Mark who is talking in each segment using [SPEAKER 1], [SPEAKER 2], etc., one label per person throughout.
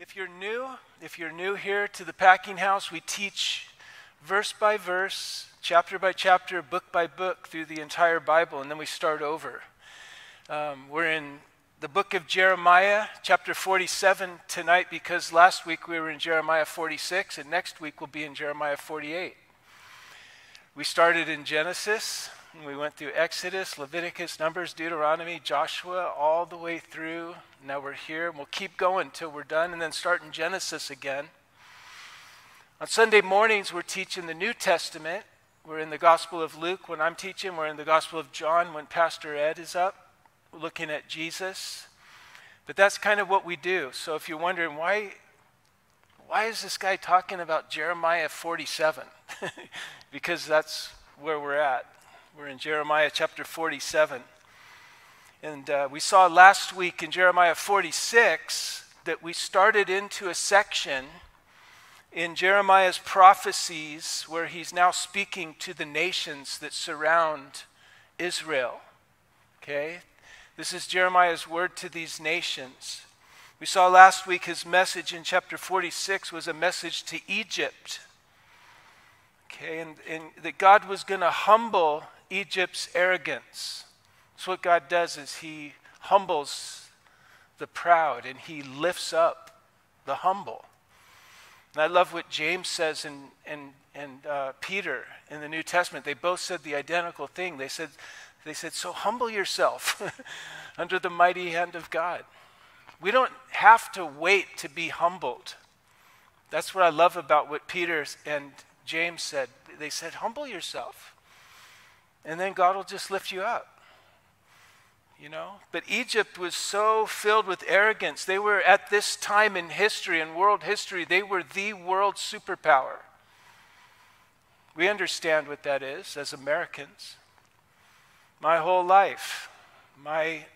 [SPEAKER 1] If you're new, if you're new here to the Packinghouse, we teach verse by verse, chapter by chapter, book by book through the entire Bible, and then we start over. Um, we're in the book of Jeremiah, chapter 47 tonight, because last week we were in Jeremiah 46, and next week we'll be in Jeremiah 48. We started in Genesis, we went through Exodus, Leviticus, Numbers, Deuteronomy, Joshua, all the way through. Now we're here, and we'll keep going until we're done, and then start in Genesis again. On Sunday mornings, we're teaching the New Testament. We're in the Gospel of Luke when I'm teaching, we're in the Gospel of John when Pastor Ed is up, looking at Jesus. But that's kind of what we do. So if you're wondering why, why is this guy talking about Jeremiah 47? because that's where we're at. We're in Jeremiah chapter 47. And uh, we saw last week in Jeremiah 46 that we started into a section in Jeremiah's prophecies where he's now speaking to the nations that surround Israel. Okay? This is Jeremiah's word to these nations. We saw last week his message in chapter 46 was a message to Egypt. Okay, and, and that God was going to humble Egypt's arrogance. So, what God does is He humbles the proud and He lifts up the humble. And I love what James says and, and, and uh, Peter in the New Testament. They both said the identical thing. They said, they said So humble yourself under the mighty hand of God. We don't have to wait to be humbled. That's what I love about what Peter and James said. They said, Humble yourself and then God will just lift you up. You know? But Egypt was so filled with arrogance. They were, at this time in history, in world history, they were the world superpower. We understand what that is as Americans. My whole life, my,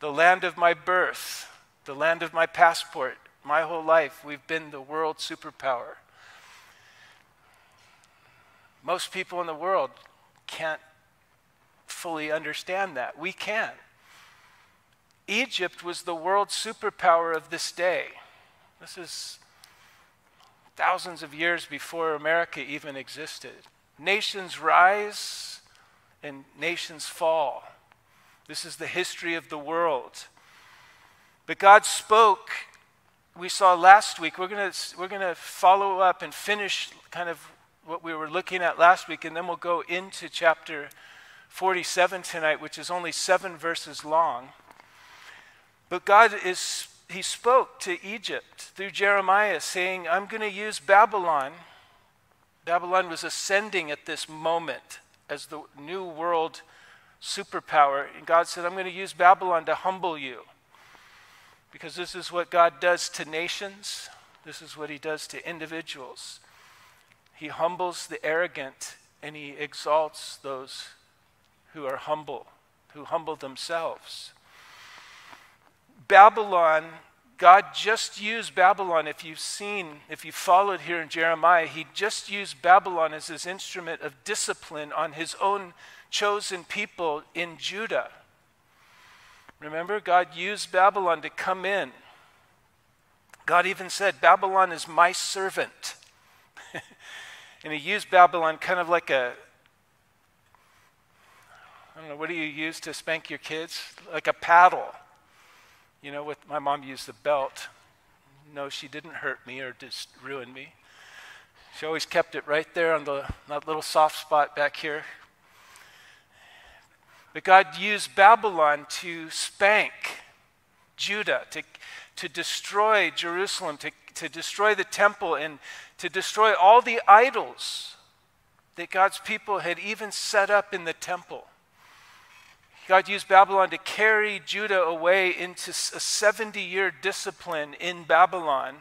[SPEAKER 1] the land of my birth, the land of my passport, my whole life, we've been the world superpower. Most people in the world can't fully understand that. We can. Egypt was the world superpower of this day. This is thousands of years before America even existed. Nations rise and nations fall. This is the history of the world. But God spoke, we saw last week. We're going we're going to follow up and finish kind of what we were looking at last week, and then we'll go into chapter 47 tonight, which is only seven verses long. But God is, He spoke to Egypt through Jeremiah, saying, I'm going to use Babylon. Babylon was ascending at this moment as the new world superpower. And God said, I'm going to use Babylon to humble you. Because this is what God does to nations, this is what He does to individuals. He humbles the arrogant and he exalts those who are humble, who humble themselves. Babylon, God just used Babylon. If you've seen, if you followed here in Jeremiah, he just used Babylon as his instrument of discipline on his own chosen people in Judah. Remember, God used Babylon to come in. God even said, Babylon is my servant. And he used Babylon kind of like a, I don't know, what do you use to spank your kids? Like a paddle. You know, with my mom used the belt. No, she didn't hurt me or just ruin me. She always kept it right there on the that little soft spot back here. But God used Babylon to spank Judah, to, to destroy Jerusalem, to, to destroy the temple, and to destroy all the idols that God's people had even set up in the temple. God used Babylon to carry Judah away into a 70 year discipline in Babylon.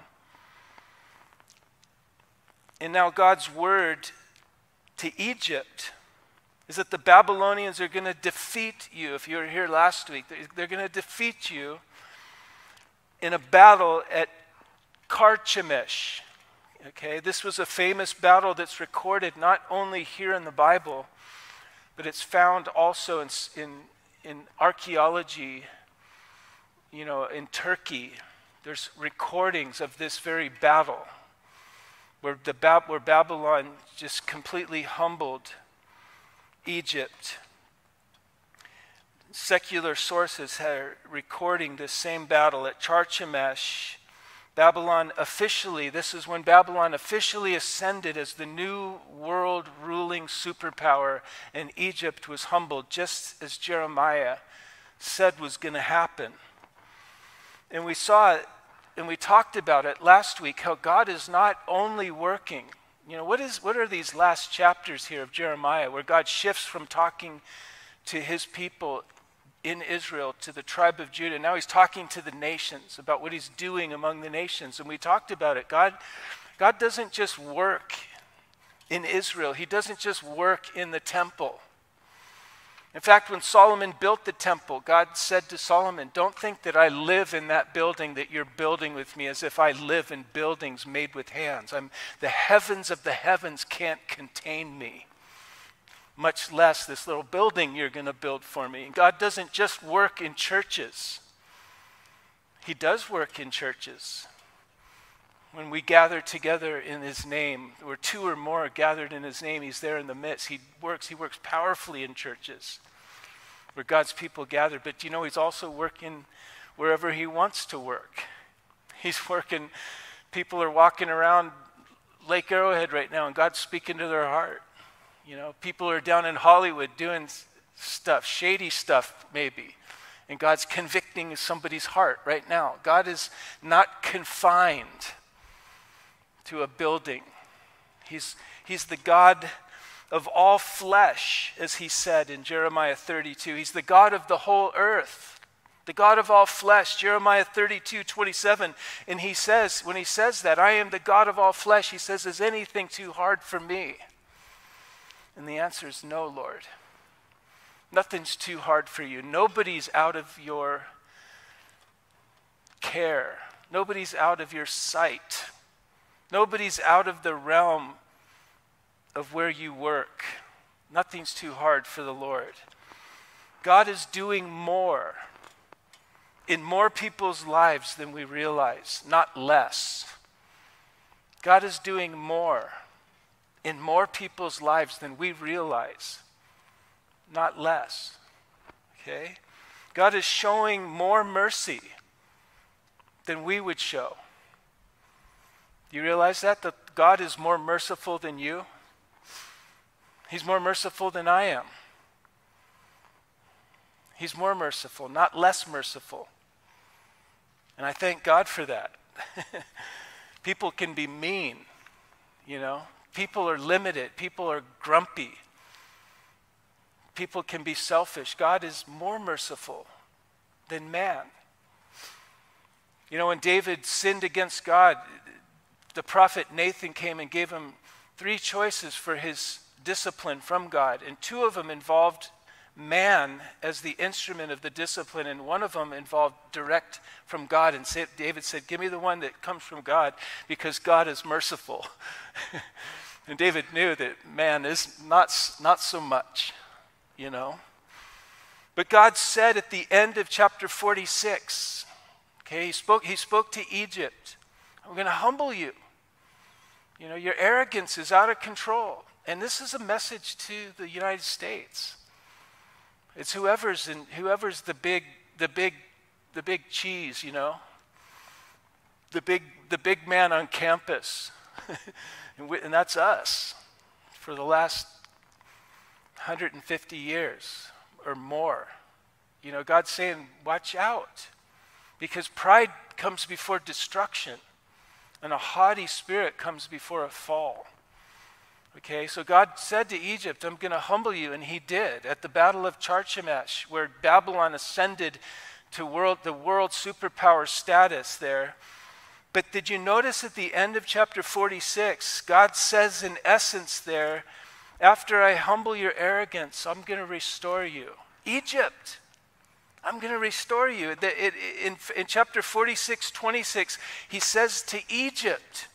[SPEAKER 1] And now God's word to Egypt is that the Babylonians are going to defeat you. If you were here last week, they're going to defeat you in a battle at Carchemish. Okay, this was a famous battle that's recorded not only here in the Bible, but it's found also in, in, in archaeology, you know, in Turkey. There's recordings of this very battle where, the where Babylon just completely humbled Egypt. Secular sources are recording this same battle at Carchemish. Babylon officially, this is when Babylon officially ascended as the new world ruling superpower, and Egypt was humbled, just as Jeremiah said was going to happen. And we saw it, and we talked about it last week how God is not only working. You know, what, is, what are these last chapters here of Jeremiah where God shifts from talking to his people in Israel to the tribe of Judah. Now he's talking to the nations about what he's doing among the nations. And we talked about it. God, God doesn't just work in Israel, he doesn't just work in the temple. In fact, when Solomon built the temple, God said to Solomon, Don't think that I live in that building that you're building with me as if I live in buildings made with hands. I'm, the heavens of the heavens can't contain me much less this little building you're going to build for me. God doesn't just work in churches, He does work in churches. When we gather together in His name, where two or more are gathered in His name, He's there in the midst. He works, He works powerfully in churches where God's people gather. But you know, He's also working wherever He wants to work. He's working, people are walking around Lake Arrowhead right now, and God's speaking to their heart. You know, people are down in Hollywood doing stuff, shady stuff maybe. And God's convicting somebody's heart right now. God is not confined to a building. He's, he's the God of all flesh, as he said in Jeremiah 32. He's the God of the whole earth, the God of all flesh, Jeremiah 32, 27. And he says, when he says that, I am the God of all flesh, he says, Is anything too hard for me? And the answer is no, Lord. Nothing's too hard for you. Nobody's out of your care. Nobody's out of your sight. Nobody's out of the realm of where you work. Nothing's too hard for the Lord. God is doing more in more people's lives than we realize, not less. God is doing more in more people's lives than we realize, not less. Okay? God is showing more mercy than we would show. Do you realize that? That God is more merciful than you? He's more merciful than I am. He's more merciful, not less merciful. And I thank God for that. People can be mean, you know. People are limited, people are grumpy, people can be selfish. God is more merciful than man. You know, when David sinned against God, the prophet Nathan came and gave him three choices for his discipline from God, and two of them involved man as the instrument of the discipline, and one of them involved direct from God. And David said, Give me the one that comes from God because God is merciful. And David knew that man is not, not so much, you know. But God said at the end of chapter 46, okay, he spoke, he spoke to Egypt, I'm going to humble you. You know, your arrogance is out of control. And this is a message to the United States. It's whoever's in, whoever's the big, the big, the big cheese, you know, the big, the big man on campus. And, we, and that's us for the last 150 years or more. You know, God's saying, watch out. Because pride comes before destruction, and a haughty spirit comes before a fall. Okay, so God said to Egypt, I'm going to humble you, and he did at the Battle of Carchemish, where Babylon ascended to world, the world superpower status there. But did you notice at the end of chapter 46, God says in essence there, after I humble your arrogance, I'm going to restore you. Egypt, I'm going to restore you. In, in chapter 46, 26, he says to Egypt,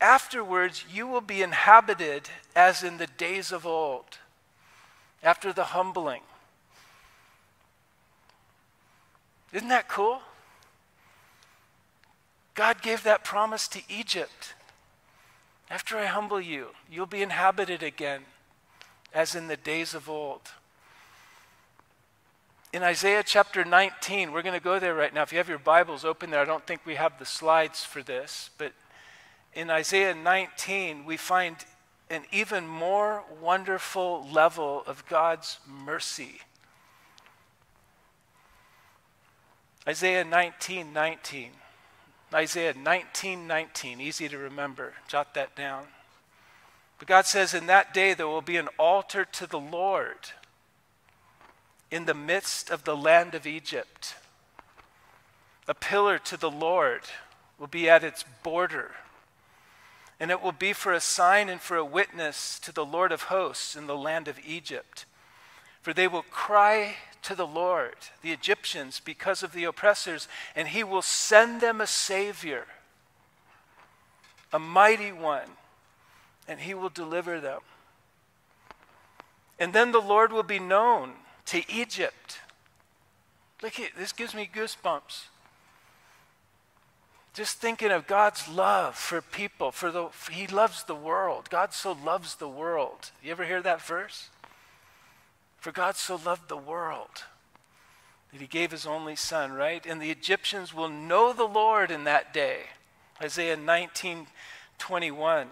[SPEAKER 1] afterwards you will be inhabited as in the days of old, after the humbling. Isn't that cool? God gave that promise to Egypt. After I humble you, you'll be inhabited again, as in the days of old. In Isaiah chapter 19, we're going to go there right now. If you have your Bibles open there, I don't think we have the slides for this, but in Isaiah 19, we find an even more wonderful level of God's mercy. Isaiah 19 19. Isaiah 19 19, easy to remember. Jot that down. But God says, In that day there will be an altar to the Lord in the midst of the land of Egypt. A pillar to the Lord will be at its border. And it will be for a sign and for a witness to the Lord of hosts in the land of Egypt. For they will cry to the Lord, the Egyptians, because of the oppressors, and he will send them a Savior, a mighty one, and he will deliver them. And then the Lord will be known to Egypt. Look at this gives me goosebumps. Just thinking of God's love for people, for the He loves the world. God so loves the world. You ever hear that verse? For God so loved the world that he gave his only son, right? And the Egyptians will know the Lord in that day. Isaiah 19 21.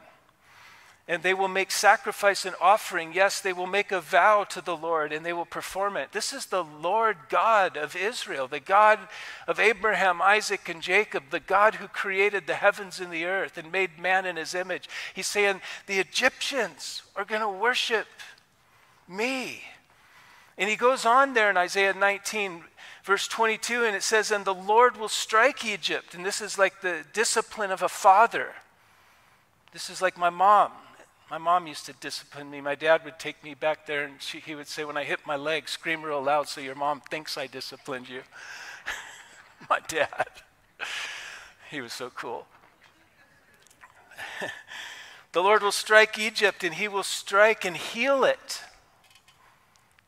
[SPEAKER 1] And they will make sacrifice and offering. Yes, they will make a vow to the Lord and they will perform it. This is the Lord God of Israel, the God of Abraham, Isaac, and Jacob, the God who created the heavens and the earth and made man in his image. He's saying, The Egyptians are going to worship me. And he goes on there in Isaiah 19, verse 22, and it says, And the Lord will strike Egypt. And this is like the discipline of a father. This is like my mom. My mom used to discipline me. My dad would take me back there and she, he would say, When I hit my leg, scream real loud so your mom thinks I disciplined you. my dad. he was so cool. the Lord will strike Egypt and he will strike and heal it.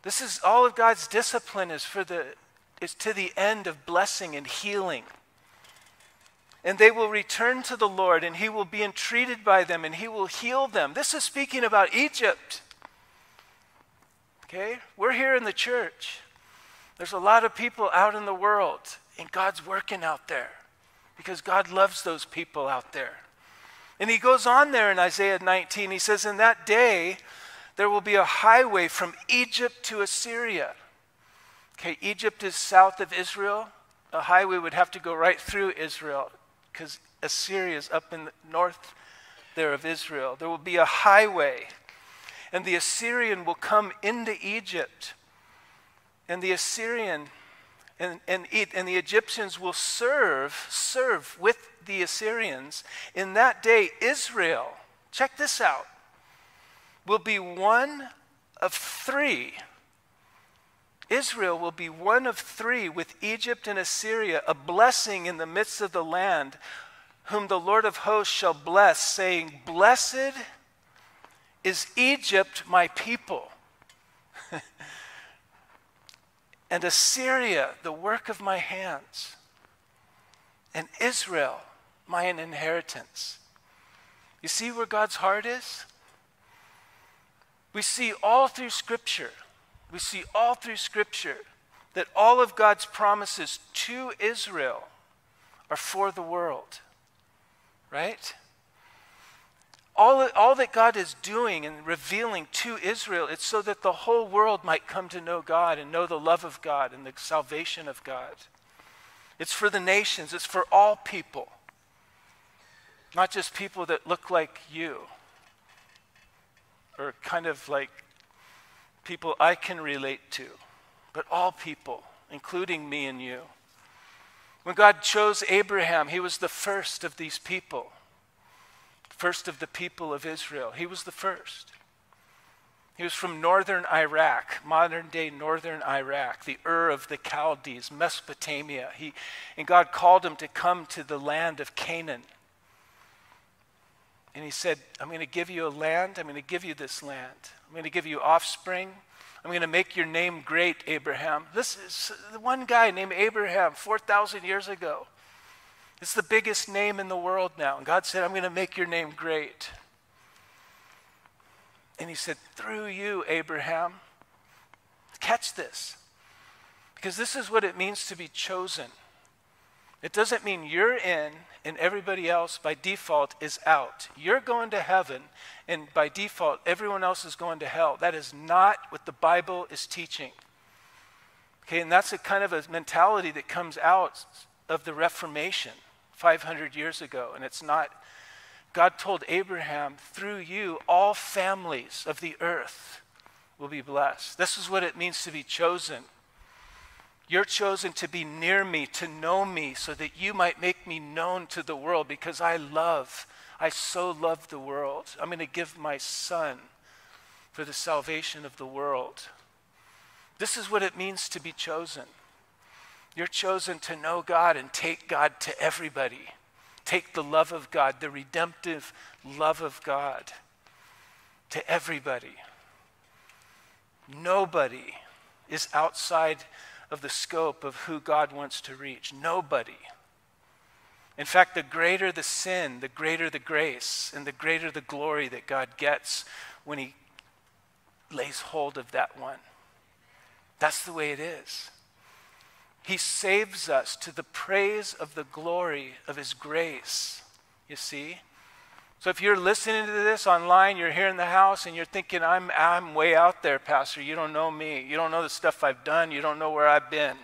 [SPEAKER 1] This is all of God's discipline is for the is to the end of blessing and healing. And they will return to the Lord, and He will be entreated by them, and He will heal them. This is speaking about Egypt. Okay? We're here in the church. There's a lot of people out in the world, and God's working out there because God loves those people out there. And He goes on there in Isaiah 19. He says, In that day, there will be a highway from Egypt to Assyria. Okay, Egypt is south of Israel. A highway would have to go right through Israel because Assyria is up in the north there of Israel. There will be a highway, and the Assyrian will come into Egypt. And the Assyrian and, and, and the Egyptians will serve, serve with the Assyrians. In that day, Israel, check this out, will be one of three. Israel will be one of three with Egypt and Assyria, a blessing in the midst of the land, whom the Lord of hosts shall bless, saying, Blessed is Egypt, my people, and Assyria, the work of my hands, and Israel, my inheritance. You see where God's heart is? We see all through Scripture, we see all through Scripture that all of God's promises to Israel are for the world, right? All, all that God is doing and revealing to Israel, it's so that the whole world might come to know God and know the love of God and the salvation of God. It's for the nations, it's for all people, not just people that look like you or kind of like people I can relate to, but all people, including me and you. When God chose Abraham, he was the first of these people, first of the people of Israel. He was the first. He was from northern Iraq, modern day northern Iraq, the Ur of the Chaldees, Mesopotamia. He, and God called him to come to the land of Canaan. And he said, I'm going to give you a land. I'm going to give you this land. I'm going to give you offspring. I'm going to make your name great, Abraham. This is the one guy named Abraham 4,000 years ago. It's the biggest name in the world now. And God said, I'm going to make your name great. And he said, Through you, Abraham, catch this. Because this is what it means to be chosen. It doesn't mean you're in and everybody else by default is out. You're going to heaven, and by default, everyone else is going to hell. That is not what the Bible is teaching. Okay, and that's a kind of a mentality that comes out of the Reformation 500 years ago, and it's not. God told Abraham, through you, all families of the earth will be blessed. This is what it means to be chosen. You're chosen to be near me, to know me, so that you might make me known to the world because I love, I so love the world. I'm going to give my son for the salvation of the world. This is what it means to be chosen. You're chosen to know God and take God to everybody. Take the love of God, the redemptive love of God, to everybody. Nobody is outside of the scope of who God wants to reach. Nobody. In fact, the greater the sin, the greater the grace, and the greater the glory that God gets when He lays hold of that one. That's the way it is. He saves us to the praise of the glory of His grace. You see? So if you're listening to this online, you're here in the house, and you're thinking, I'm, I'm way out there, Pastor. You don't know me. You don't know the stuff I've done. You don't know where I've been.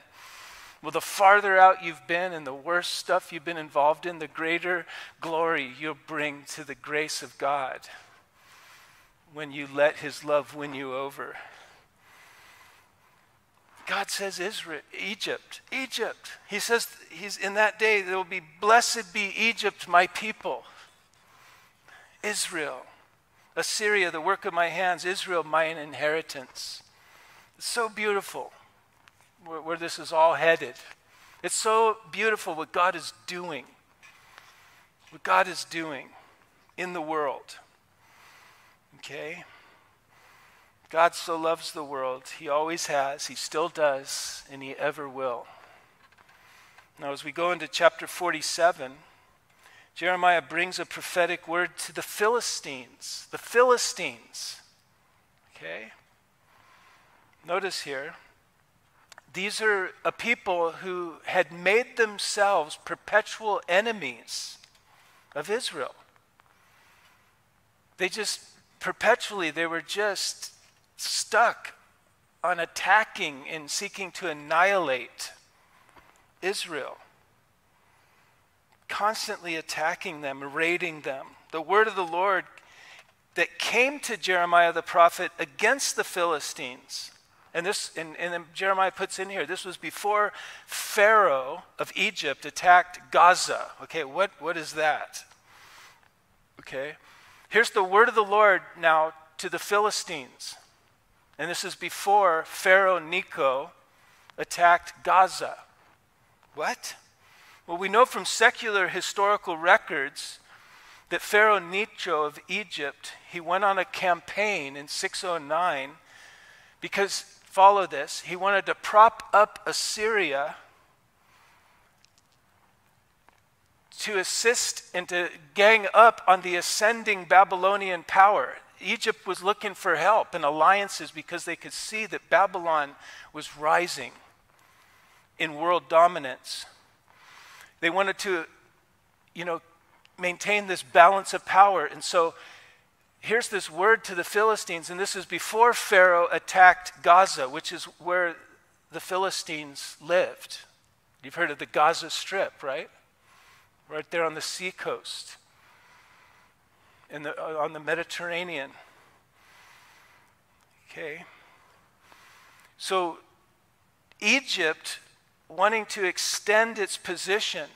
[SPEAKER 1] Well, the farther out you've been and the worse stuff you've been involved in, the greater glory you'll bring to the grace of God when you let His love win you over. God says Israel, Egypt, Egypt. He says he's in that day there will be blessed be Egypt, my people. Israel, Assyria, the work of my hands, Israel, mine inheritance. It's so beautiful where, where this is all headed. It's so beautiful what God is doing. What God is doing in the world. Okay? God so loves the world. He always has, He still does, and He ever will. Now, as we go into chapter 47, Jeremiah brings a prophetic word to the Philistines. The Philistines. Okay? Notice here, these are a people who had made themselves perpetual enemies of Israel. They just perpetually, they were just stuck on attacking and seeking to annihilate Israel constantly attacking them, raiding them. The word of the Lord that came to Jeremiah the prophet against the Philistines. And this, and, and Jeremiah puts in here, this was before Pharaoh of Egypt attacked Gaza. Okay, what, what is that? Okay, here's the word of the Lord now to the Philistines. And this is before Pharaoh Necho attacked Gaza. What? Well, we know from secular historical records that Pharaoh Necho of Egypt, he went on a campaign in 609 because, follow this, he wanted to prop up Assyria to assist and to gang up on the ascending Babylonian power. Egypt was looking for help and alliances because they could see that Babylon was rising in world dominance. They wanted to, you know, maintain this balance of power. And so here's this word to the Philistines, and this is before Pharaoh attacked Gaza, which is where the Philistines lived. You've heard of the Gaza Strip, right? Right there on the seacoast, in the, uh, on the Mediterranean. Okay. So Egypt wanting to extend its position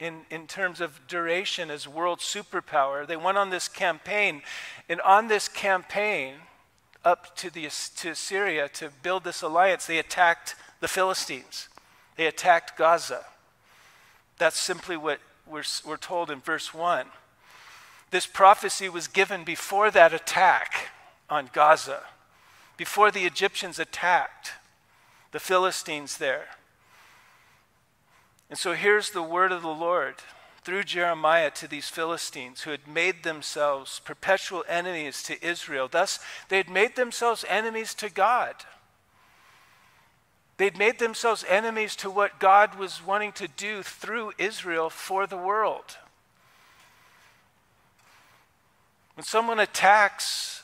[SPEAKER 1] in, in terms of duration as world superpower. They went on this campaign, and on this campaign up to, the, to Syria to build this alliance, they attacked the Philistines. They attacked Gaza. That's simply what we're, we're told in verse 1. This prophecy was given before that attack on Gaza, before the Egyptians attacked the Philistines there. And so here's the word of the Lord through Jeremiah to these Philistines who had made themselves perpetual enemies to Israel. Thus, they had made themselves enemies to God. They'd made themselves enemies to what God was wanting to do through Israel for the world. When someone attacks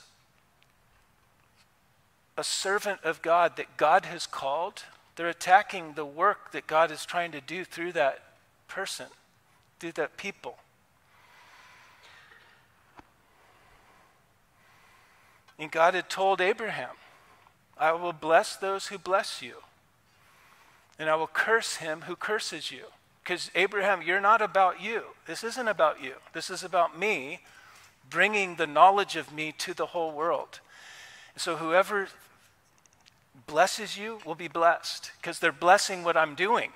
[SPEAKER 1] a servant of God that God has called, they're attacking the work that God is trying to do through that person, through that people. And God had told Abraham, I will bless those who bless you, and I will curse him who curses you. Because, Abraham, you're not about you. This isn't about you. This is about me bringing the knowledge of me to the whole world. So, whoever blesses you will be blessed because they're blessing what I'm doing.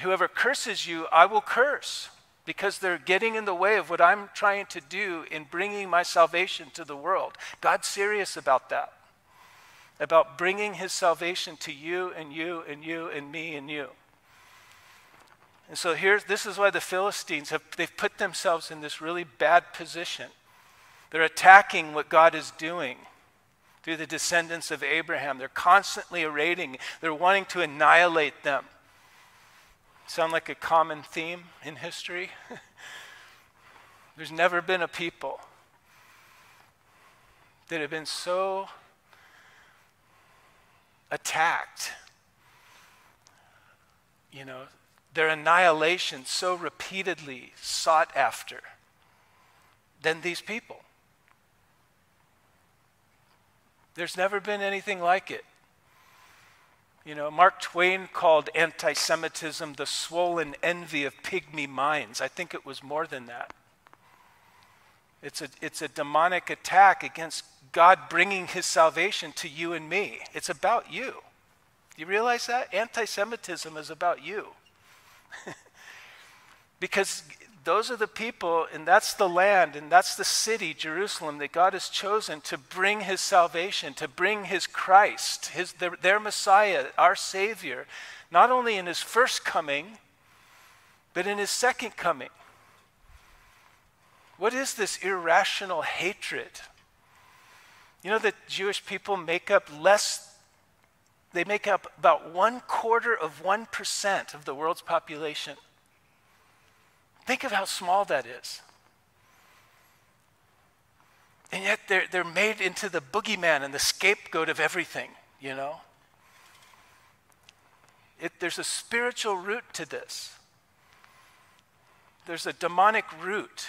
[SPEAKER 1] Whoever curses you, I will curse because they're getting in the way of what I'm trying to do in bringing my salvation to the world. God's serious about that, about bringing his salvation to you and you and you and me and you. And so here's this is why the Philistines have they've put themselves in this really bad position. They're attacking what God is doing through the descendants of Abraham. They're constantly raiding, they're wanting to annihilate them. Sound like a common theme in history? There's never been a people that have been so attacked, you know, their annihilation so repeatedly sought after than these people. There's never been anything like it. You know, Mark Twain called anti Semitism the swollen envy of pygmy minds. I think it was more than that. It's a, it's a demonic attack against God bringing his salvation to you and me. It's about you. Do you realize that? Anti Semitism is about you. because those are the people, and that's the land, and that's the city, Jerusalem, that God has chosen to bring his salvation, to bring his Christ, his, their, their Messiah, our Savior, not only in his first coming, but in his second coming. What is this irrational hatred? You know that Jewish people make up less, they make up about one quarter of 1% of the world's population. Think of how small that is. And yet they're, they're made into the boogeyman and the scapegoat of everything, you know? It, there's a spiritual root to this. There's a demonic root.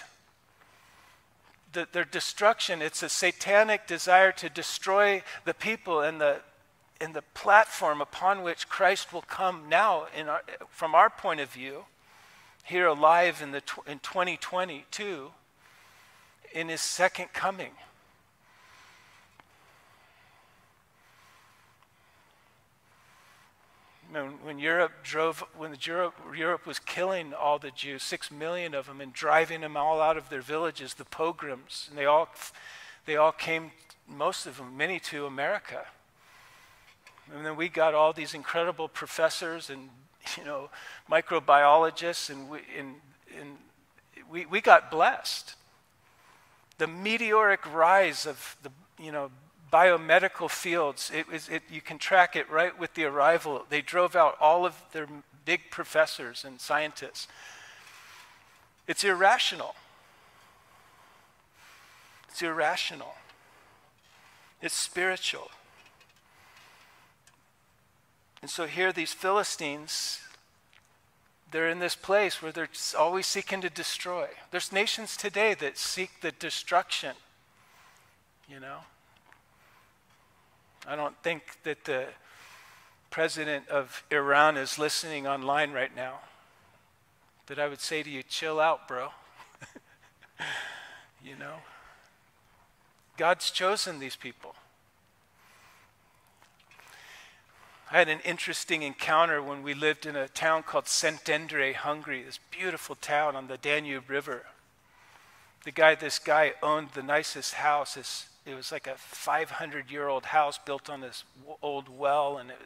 [SPEAKER 1] The, their destruction, it's a satanic desire to destroy the people and the, and the platform upon which Christ will come now, in our, from our point of view here alive in, the tw- in 2022 in his second coming. When Europe drove, when Europe, Europe was killing all the Jews, six million of them, and driving them all out of their villages, the pogroms, and they all, they all came, most of them, many to America. And then we got all these incredible professors and you know, microbiologists, and we, and, and we, we got blessed. The meteoric rise of the, you know, biomedical fields, it was, it, you can track it right with the arrival. They drove out all of their big professors and scientists. It's irrational. It's irrational. It's spiritual. And so here, these Philistines, they're in this place where they're always seeking to destroy. There's nations today that seek the destruction, you know. I don't think that the president of Iran is listening online right now. That I would say to you, chill out, bro. you know? God's chosen these people. I had an interesting encounter when we lived in a town called Szentendre, Hungary, this beautiful town on the Danube River. The guy, this guy owned the nicest house. This, it was like a 500 year old house built on this old well, and it,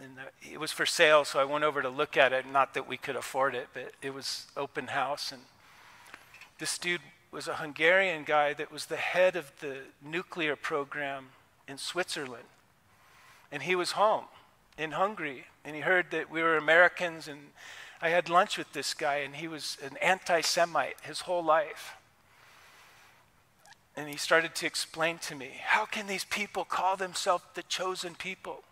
[SPEAKER 1] And it was for sale, so I went over to look at it. Not that we could afford it, but it was open house. And this dude was a Hungarian guy that was the head of the nuclear program in Switzerland. And he was home in Hungary, and he heard that we were Americans. And I had lunch with this guy, and he was an anti Semite his whole life. And he started to explain to me, how can these people call themselves the chosen people?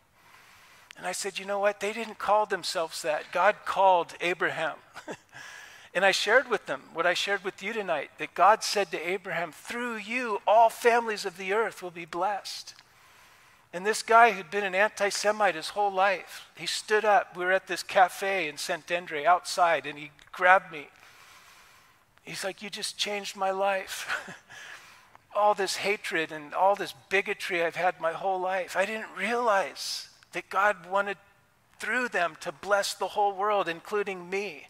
[SPEAKER 1] And I said, you know what? They didn't call themselves that. God called Abraham. and I shared with them what I shared with you tonight that God said to Abraham, through you, all families of the earth will be blessed. And this guy who'd been an anti Semite his whole life, he stood up. We were at this cafe in Szentendre outside, and he grabbed me. He's like, You just changed my life. all this hatred and all this bigotry I've had my whole life. I didn't realize that God wanted through them to bless the whole world, including me.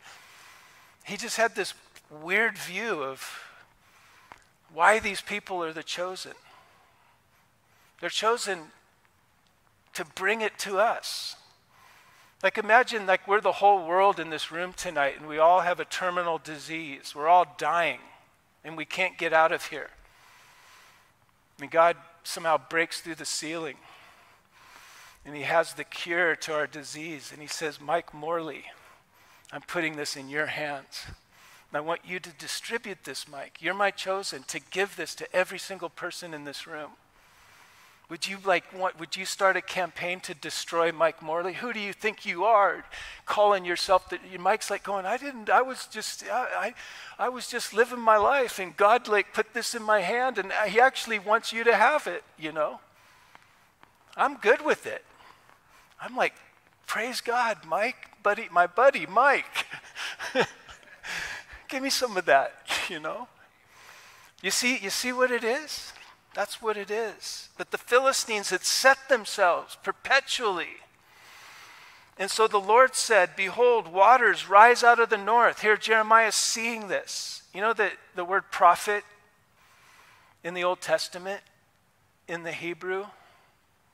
[SPEAKER 1] He just had this weird view of why these people are the chosen. They're chosen to bring it to us. Like imagine like we're the whole world in this room tonight and we all have a terminal disease. We're all dying and we can't get out of here. Mean, God somehow breaks through the ceiling and he has the cure to our disease. And he says, Mike Morley, I'm putting this in your hands. And I want you to distribute this, Mike. You're my chosen to give this to every single person in this room. Would you like would you start a campaign to destroy Mike Morley? Who do you think you are calling yourself that Mike's like going, I didn't, I was just I, I, I was just living my life and God like put this in my hand and he actually wants you to have it, you know? I'm good with it. I'm like, praise God, Mike, buddy, my buddy, Mike. Give me some of that, you know? You see, you see what it is? That's what it is. But the Philistines had set themselves perpetually. And so the Lord said, Behold, waters rise out of the north. Here, Jeremiah is seeing this. You know that the word prophet in the Old Testament, in the Hebrew,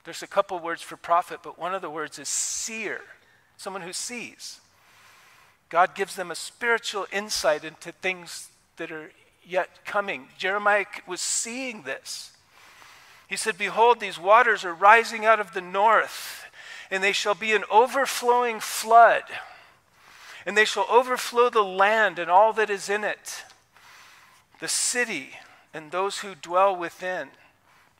[SPEAKER 1] there's a couple words for prophet, but one of the words is seer, someone who sees. God gives them a spiritual insight into things that are yet coming. Jeremiah was seeing this. He said, Behold, these waters are rising out of the north, and they shall be an overflowing flood, and they shall overflow the land and all that is in it, the city and those who dwell within.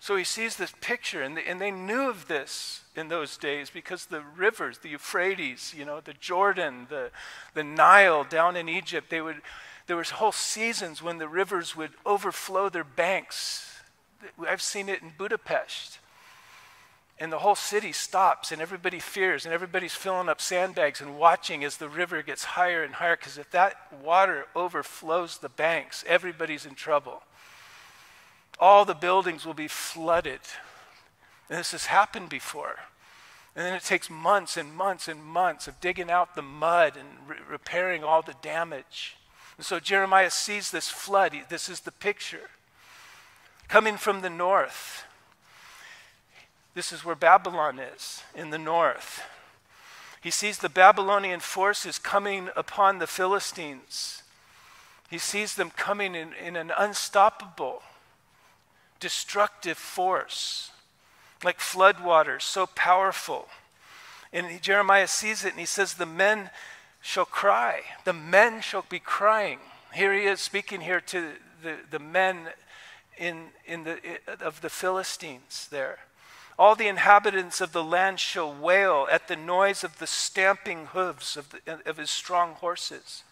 [SPEAKER 1] So he sees this picture, and they, and they knew of this in those days because the rivers, the Euphrates, you know, the Jordan, the, the Nile down in Egypt, they would there was whole seasons when the rivers would overflow their banks. I've seen it in Budapest. And the whole city stops and everybody fears and everybody's filling up sandbags and watching as the river gets higher and higher because if that water overflows the banks, everybody's in trouble. All the buildings will be flooded. And this has happened before. And then it takes months and months and months of digging out the mud and re- repairing all the damage. And so Jeremiah sees this flood. This is the picture. Coming from the north. This is where Babylon is, in the north. He sees the Babylonian forces coming upon the Philistines. He sees them coming in, in an unstoppable, destructive force, like floodwaters, so powerful. And Jeremiah sees it and he says, The men shall cry. The men shall be crying. Here he is speaking here to the, the men in, in the, of the Philistines there. All the inhabitants of the land shall wail at the noise of the stamping hooves of, the, of his strong horses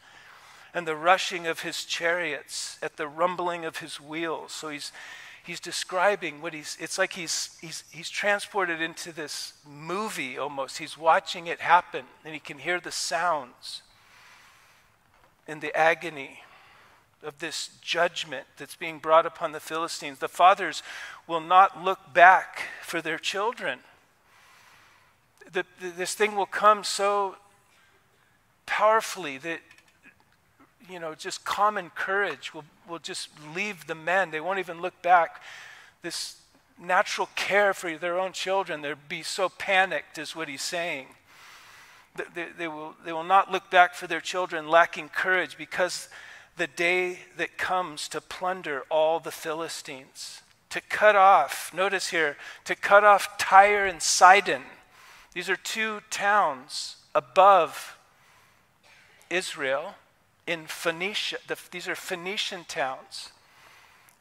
[SPEAKER 1] and the rushing of his chariots, at the rumbling of his wheels. So he's, he's describing what he's, it's like he's, he's, he's transported into this movie almost. He's watching it happen, and he can hear the sounds and the agony of this judgment that's being brought upon the Philistines. The fathers will not look back for their children. The, the, this thing will come so powerfully that you know, just common courage will, will just leave the men. They won't even look back. This, natural care for their own children. They'd be so panicked, is what he's saying. They, they, will, they will not look back for their children lacking courage because the day that comes to plunder all the Philistines, to cut off, notice here, to cut off Tyre and Sidon. These are two towns above Israel in Phoenicia. The, these are Phoenician towns.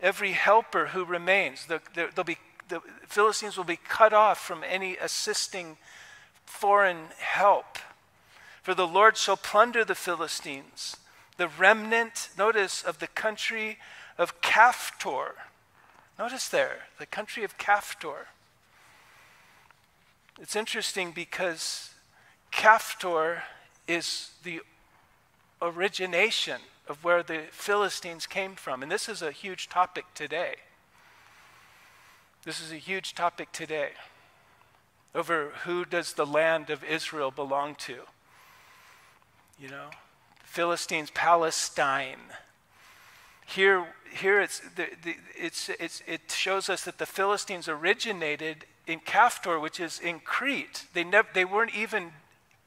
[SPEAKER 1] Every helper who remains, the, the, be, the Philistines will be cut off from any assisting foreign help. For the Lord shall plunder the Philistines, the remnant, notice, of the country of Caphtor. Notice there, the country of Caphtor. It's interesting because Caphtor is the origination of where the Philistines came from. And this is a huge topic today. This is a huge topic today over who does the land of Israel belong to. You know, Philistines, Palestine. Here, here it's, the, the, it's, it's, it shows us that the Philistines originated in Caphtor, which is in Crete. They, nev- they weren't even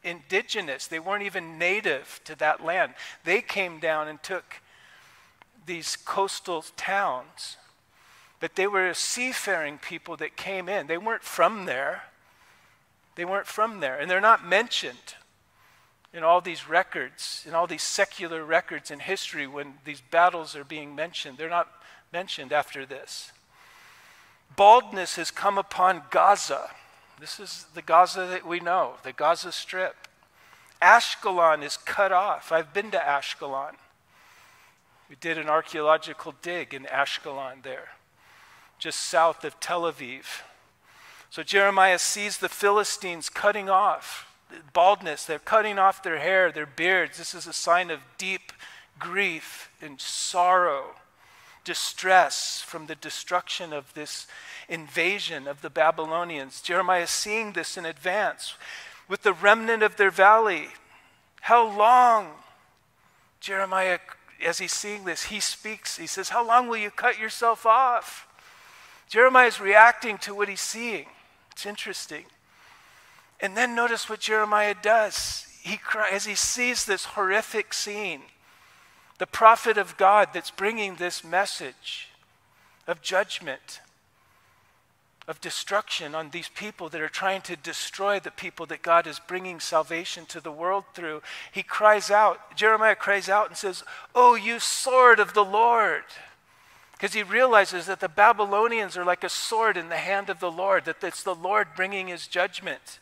[SPEAKER 1] indigenous, they weren't even native to that land. They came down and took these coastal towns, but they were seafaring people that came in. They weren't from there. They weren't from there, and they're not mentioned in all these records, in all these secular records in history when these battles are being mentioned. They're not mentioned after this. Baldness has come upon Gaza. This is the Gaza that we know, the Gaza Strip. Ashkelon is cut off. I've been to Ashkelon. We did an archaeological dig in Ashkelon there, just south of Tel Aviv. So Jeremiah sees the Philistines cutting off baldness. They're cutting off their hair, their beards. This is a sign of deep grief and sorrow, distress from the destruction of this invasion of the Babylonians. Jeremiah is seeing this in advance with the remnant of their valley. How long? Jeremiah, as he's seeing this, he speaks. He says, How long will you cut yourself off? Jeremiah is reacting to what he's seeing. It's interesting. And then notice what Jeremiah does. He cry, as he sees this horrific scene, the prophet of God that's bringing this message of judgment of destruction on these people that are trying to destroy the people that God is bringing salvation to the world through. He cries out, Jeremiah cries out and says, Oh, you sword of the Lord. Because he realizes that the Babylonians are like a sword in the hand of the Lord, that it's the Lord bringing his judgment.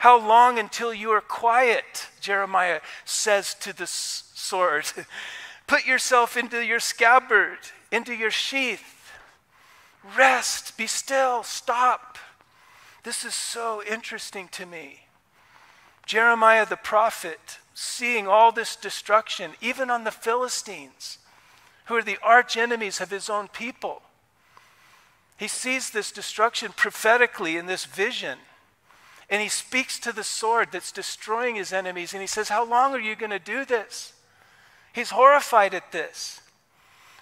[SPEAKER 1] How long until you are quiet? Jeremiah says to the sword. Put yourself into your scabbard, into your sheath. Rest, be still, stop. This is so interesting to me. Jeremiah the prophet, seeing all this destruction, even on the Philistines, who are the arch enemies of his own people. He sees this destruction prophetically in this vision. And he speaks to the sword that's destroying his enemies. And he says, How long are you going to do this? He's horrified at this.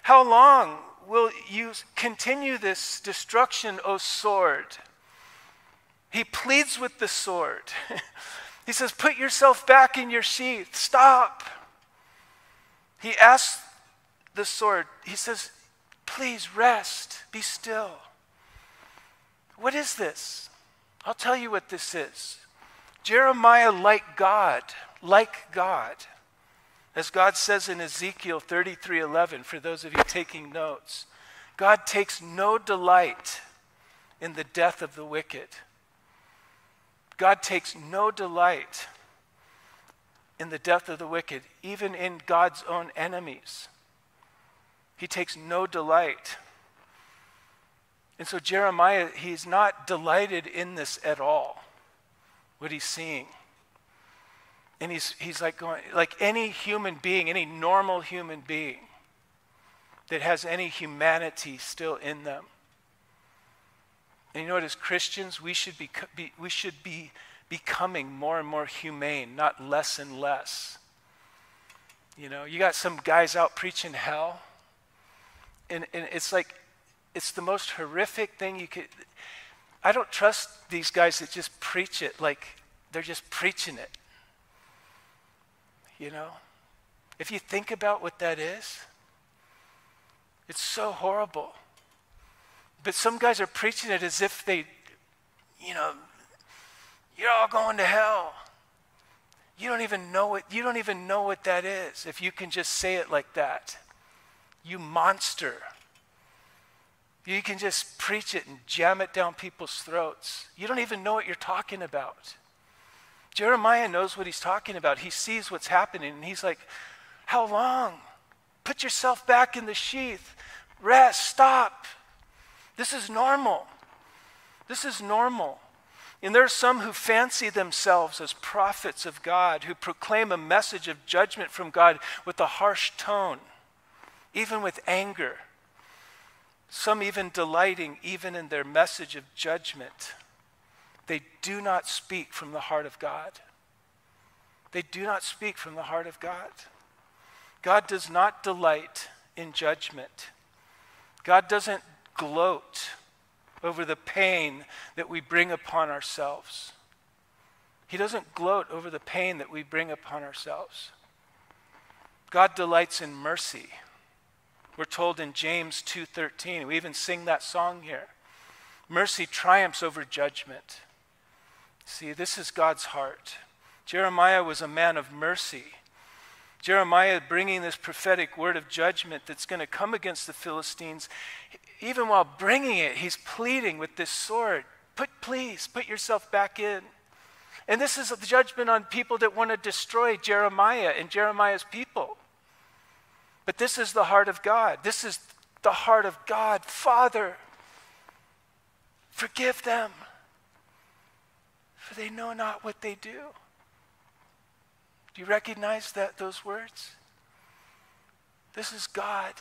[SPEAKER 1] How long will you continue this destruction, O sword? He pleads with the sword. he says, Put yourself back in your sheath. Stop. He asks the sword, He says, Please rest. Be still. What is this? I'll tell you what this is. Jeremiah, like God, like God, as God says in Ezekiel 33:11 for those of you taking notes, God takes no delight in the death of the wicked. God takes no delight in the death of the wicked, even in God's own enemies. He takes no delight. And so Jeremiah, he's not delighted in this at all, what he's seeing. And he's, he's like going, like any human being, any normal human being that has any humanity still in them. And you know what, as Christians, we should be, be, we should be becoming more and more humane, not less and less. You know, you got some guys out preaching hell, and, and it's like it's the most horrific thing you could. I don't trust these guys that just preach it like they're just preaching it. You know? If you think about what that is, it's so horrible. But some guys are preaching it as if they, you know, you're all going to hell. You don't even know it. You don't even know what that is if you can just say it like that. You monster. You can just preach it and jam it down people's throats. You don't even know what you're talking about. Jeremiah knows what he's talking about. He sees what's happening and he's like, How long? Put yourself back in the sheath. Rest. Stop. This is normal. This is normal. And there are some who fancy themselves as prophets of God, who proclaim a message of judgment from God with a harsh tone, even with anger. Some even delighting even in their message of judgment. They do not speak from the heart of God. They do not speak from the heart of God. God does not delight in judgment. God doesn't gloat over the pain that we bring upon ourselves. He doesn't gloat over the pain that we bring upon ourselves. God delights in mercy. We're told in James 2:13. We even sing that song here. Mercy triumphs over judgment. See, this is God's heart. Jeremiah was a man of mercy. Jeremiah bringing this prophetic word of judgment that's going to come against the Philistines even while bringing it, he's pleading with this sword put, please, put yourself back in. And this is the judgment on people that want to destroy Jeremiah and Jeremiah's people. But this is the heart of God. This is the heart of God. Father, forgive them, for they know not what they do. Do you recognize that those words? This is God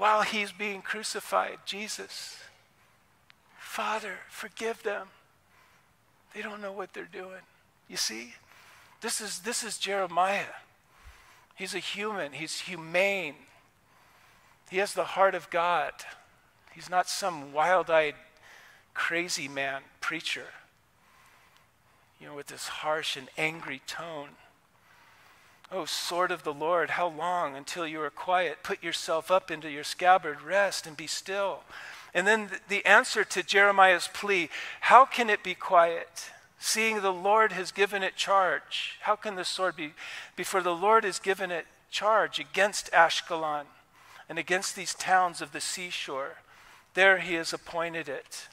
[SPEAKER 1] while he's being crucified, Jesus, Father, forgive them. They don't know what they're doing. You see? This is, this is Jeremiah. He's a human, he's humane. He has the heart of God. He's not some wild eyed, crazy man preacher, you know, with this harsh and angry tone. Oh, sword of the Lord, how long until you are quiet? Put yourself up into your scabbard, rest, and be still. And then the answer to Jeremiah's plea how can it be quiet? Seeing the Lord has given it charge. How can the sword be? Before the Lord has given it charge against Ashkelon and against these towns of the seashore. There he has appointed it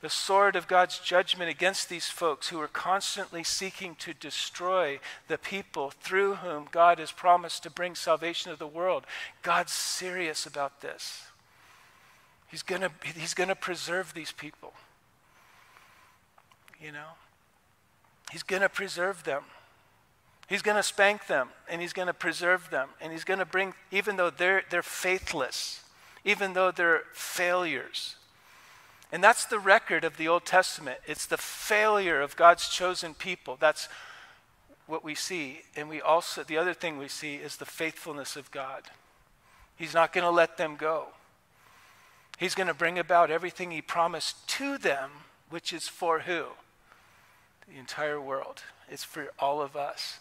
[SPEAKER 1] the sword of God's judgment against these folks who are constantly seeking to destroy the people through whom God has promised to bring salvation to the world. God's serious about this. He's going to he's going to preserve these people. You know? He's going to preserve them. He's going to spank them and he's going to preserve them and he's going to bring even though they're they're faithless, even though they're failures, and that's the record of the Old Testament. It's the failure of God's chosen people. That's what we see. And we also, the other thing we see is the faithfulness of God. He's not going to let them go. He's going to bring about everything He promised to them, which is for who? The entire world. It's for all of us.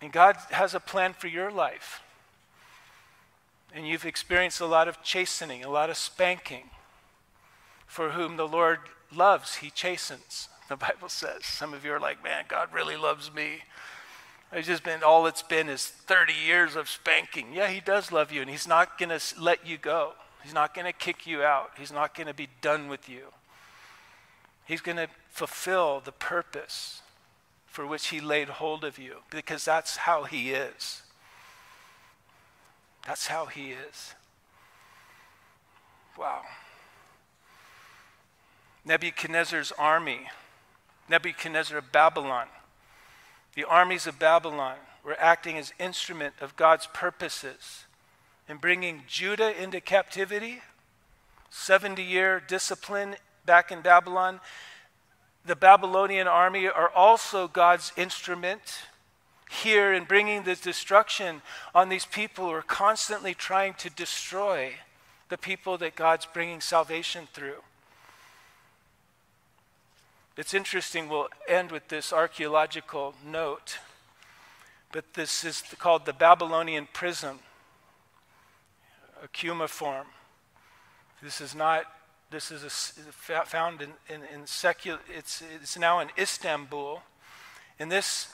[SPEAKER 1] And God has a plan for your life. And you've experienced a lot of chastening, a lot of spanking for whom the Lord loves, he chastens, the Bible says. Some of you are like, man, God really loves me. It's just been, all it's been is 30 years of spanking. Yeah, he does love you, and he's not going to let you go. He's not going to kick you out. He's not going to be done with you. He's going to fulfill the purpose for which he laid hold of you because that's how he is. That's how he is. Wow. Nebuchadnezzar's army, Nebuchadnezzar of Babylon, the armies of Babylon were acting as instrument of God's purposes in bringing Judah into captivity, 70 year discipline back in Babylon. The Babylonian army are also God's instrument here in bringing the destruction on these people who are constantly trying to destroy the people that God's bringing salvation through. It's interesting, we'll end with this archaeological note, but this is called the Babylonian prism, a cuneiform. This is not, this is a, found in, in, in secular, it's, it's now in Istanbul. In this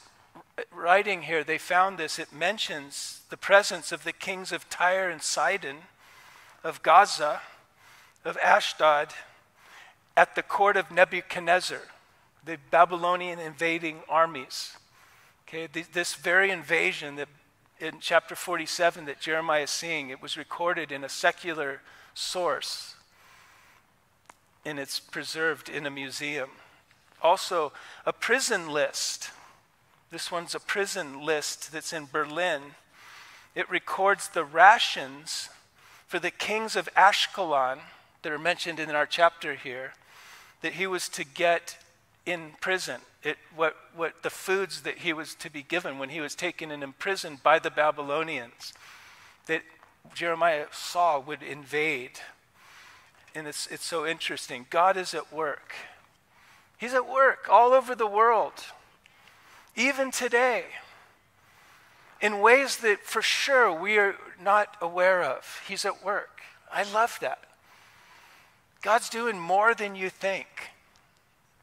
[SPEAKER 1] writing here, they found this. It mentions the presence of the kings of Tyre and Sidon, of Gaza, of Ashdod, at the court of Nebuchadnezzar, the Babylonian invading armies. Okay, this very invasion that in chapter 47 that Jeremiah is seeing, it was recorded in a secular source and it's preserved in a museum. Also, a prison list. This one's a prison list that's in Berlin. It records the rations for the kings of Ashkelon that are mentioned in our chapter here that he was to get in prison. It, what, what the foods that he was to be given when he was taken and imprisoned by the Babylonians that Jeremiah saw would invade. And it's, it's so interesting. God is at work. He's at work all over the world, even today, in ways that for sure we are not aware of. He's at work. I love that. God's doing more than you think.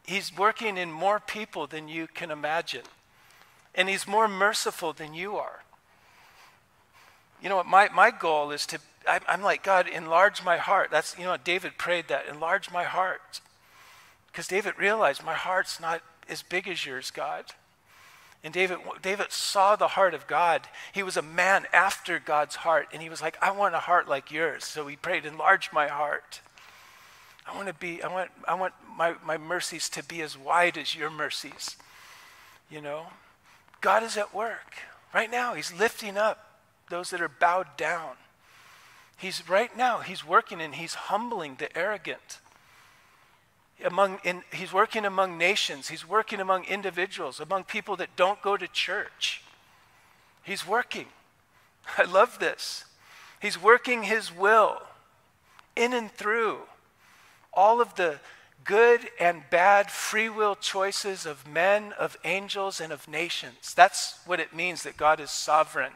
[SPEAKER 1] He's working in more people than you can imagine. And He's more merciful than you are. You know what? My, my goal is to, I, I'm like, God, enlarge my heart. That's, you know, David prayed that, enlarge my heart. Because David realized my heart's not as big as yours, God. And David, David saw the heart of God. He was a man after God's heart. And he was like, I want a heart like yours. So he prayed, enlarge my heart. I want to be, I want, I want my, my mercies to be as wide as your mercies. You know? God is at work. Right now, He's lifting up those that are bowed down. He's right now, He's working and He's humbling the arrogant. Among, in, he's working among nations. He's working among individuals, among people that don't go to church. He's working. I love this. He's working His will in and through all of the good and bad free will choices of men, of angels, and of nations. That's what it means that God is sovereign.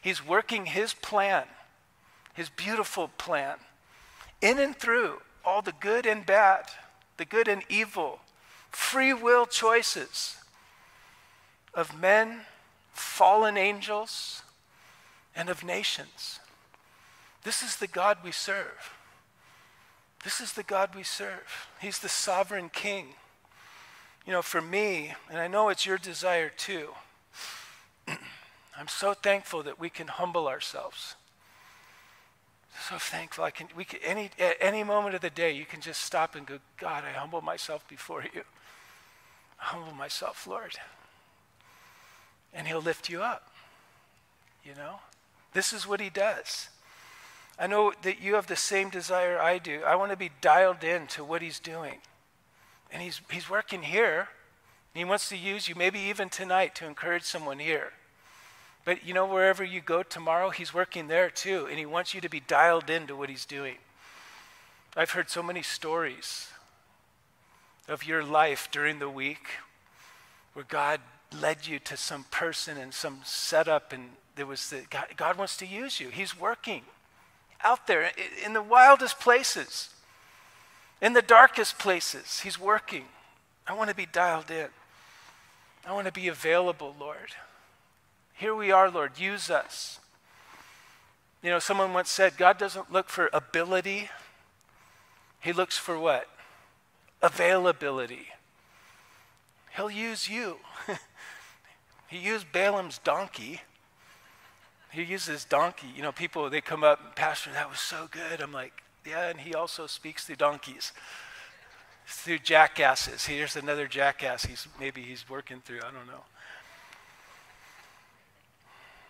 [SPEAKER 1] He's working His plan, His beautiful plan, in and through all the good and bad, the good and evil, free will choices of men, fallen angels, and of nations. This is the God we serve. This is the God we serve. He's the sovereign king. You know, for me, and I know it's your desire too, I'm so thankful that we can humble ourselves. So thankful. I can, we can, any, at any moment of the day, you can just stop and go, God, I humble myself before you. I humble myself, Lord. And He'll lift you up. You know? This is what He does. I know that you have the same desire I do. I want to be dialed in to what he's doing. And he's, he's working here. He wants to use you, maybe even tonight, to encourage someone here. But you know, wherever you go tomorrow, he's working there too. And he wants you to be dialed into what he's doing. I've heard so many stories of your life during the week where God led you to some person and some setup, and there was the, God, God wants to use you. He's working out there in the wildest places, in the darkest places. He's working. I want to be dialed in. I want to be available, Lord. Here we are, Lord. Use us. You know, someone once said, God doesn't look for ability, He looks for what? Availability. He'll use you. he used Balaam's donkey he uses donkey. You know, people, they come up, Pastor, that was so good. I'm like, yeah, and he also speaks through donkeys, through jackasses. Here's another jackass he's, maybe he's working through. I don't know.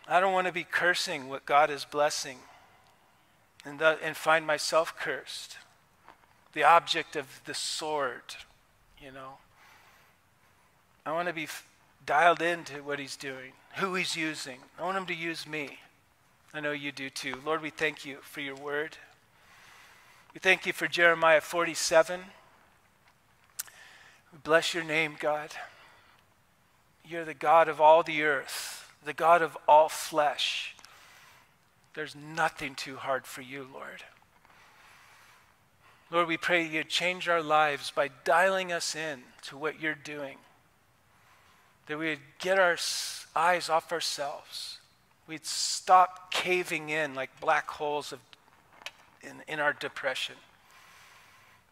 [SPEAKER 1] I don't want to be cursing what God is blessing and, the, and find myself cursed. The object of the sword, you know. I want to be dialed into what he's doing who he's using. I want him to use me. I know you do too. Lord, we thank you for your word. We thank you for Jeremiah 47. We bless your name, God. You're the God of all the earth, the God of all flesh. There's nothing too hard for you, Lord. Lord, we pray you change our lives by dialing us in to what you're doing. That we would get our eyes off ourselves. We'd stop caving in like black holes of, in, in our depression.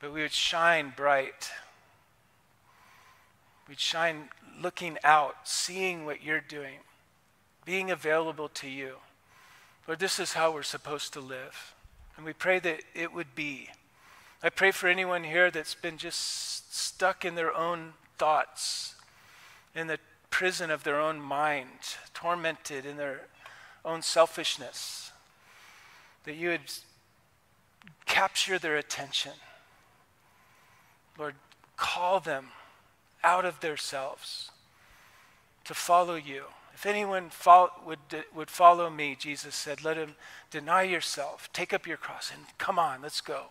[SPEAKER 1] But we would shine bright. We'd shine looking out, seeing what you're doing, being available to you. Lord, this is how we're supposed to live. And we pray that it would be. I pray for anyone here that's been just stuck in their own thoughts, in the prison of their own mind, tormented in their own selfishness, that you would capture their attention. Lord, call them out of themselves to follow you. If anyone fo- would, would follow me, Jesus said, let him deny yourself, take up your cross, and come on, let's go.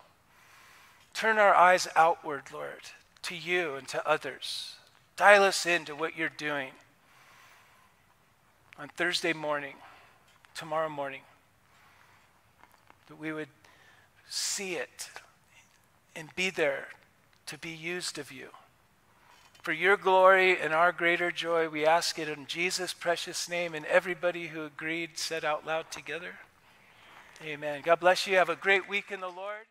[SPEAKER 1] Turn our eyes outward, Lord, to you and to others. Dial us into what you're doing on Thursday morning, tomorrow morning, that we would see it and be there to be used of you. For your glory and our greater joy, we ask it in Jesus' precious name. And everybody who agreed said out loud together, Amen. God bless you. Have a great week in the Lord.